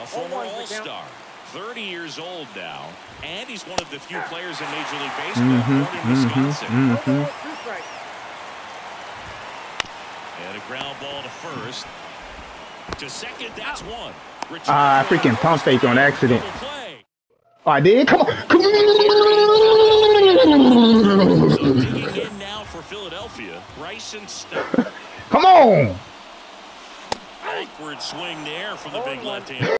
A former All-Star. 30 years old now, and he's one of the few players in Major League mm-hmm. Baseball Mm-hmm, in Wisconsin. mm-hmm. And a ground ball to first. To second, that's one. Return Ah, I freaking pound fake on accident. Oh, I did? Come on. Come So on. digging in now for Philadelphia, Bryson Come on. Backward swing there from the big left hand.